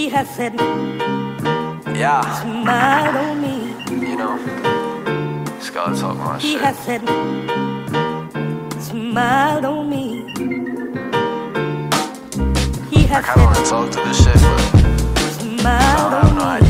He has said, Yeah, smile on me. you know, just gotta talk my He shit. has said, smile on me. He I has kinda wanna talk to this shit, but I smile don't have no on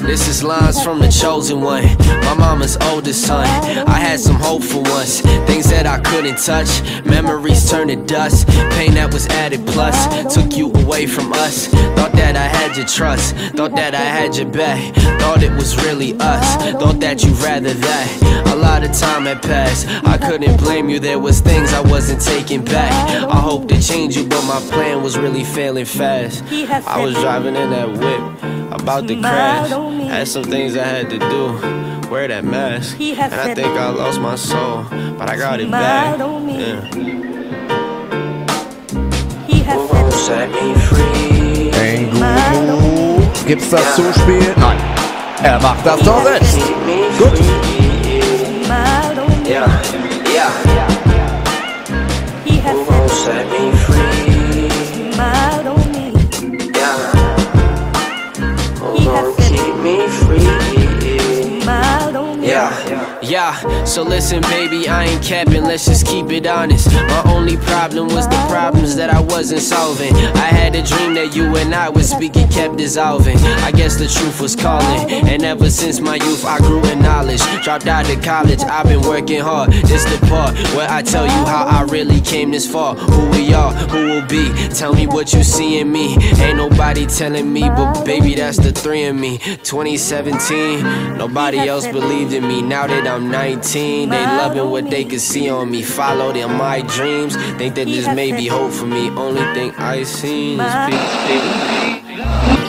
This is lines from the chosen one, my mama's oldest son. I had some hope for once, things that I couldn't touch. Memories turned to dust, pain that was added plus. Took you away from us. Thought that I had your trust, thought that I had your back. Thought it was really us, thought that you'd rather that. A lot of time had passed, I couldn't blame you. There was things I wasn't taking back. I hoped to change you, but my plan was really failing fast. I was driving in that whip, about to crash. Had some things I had to do. Wear that mask. And I think I lost my soul, but I got it back. Yeah. He has said, Set me free. Engu. Gibt's das Zuspiel? Nein. Er macht das doch selbst. Gut. free. smile on. Yeah, yeah. He has Who said, gon' set me free? Yeah. So listen, baby, I ain't capping, let's just keep it honest. My only problem was the problems that I wasn't solving. I had a dream that you and I would speak, it kept dissolving. I guess the truth was calling, and ever since my youth, I grew in knowledge. Dropped out of college, I've been working hard. This the part where I tell you how I really came this far. Who we are, who will be. Tell me what you see in me. Ain't nobody telling me, but baby, that's the three in me. 2017, nobody else believed in me. Now that I'm 19, they loving what they can see on me. Followed in my dreams, think that this may be hope for me. Only thing I seen is people.